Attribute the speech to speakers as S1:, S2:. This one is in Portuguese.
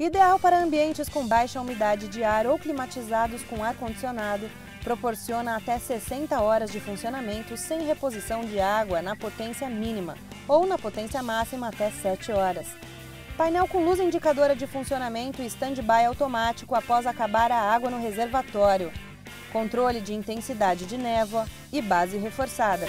S1: Ideal para ambientes com baixa umidade de ar ou climatizados com ar-condicionado, proporciona até 60 horas de funcionamento sem reposição de água na potência mínima ou na potência máxima até 7 horas. Painel com luz indicadora de funcionamento e stand-by automático após acabar a água no reservatório. Controle de intensidade de névoa e base reforçada.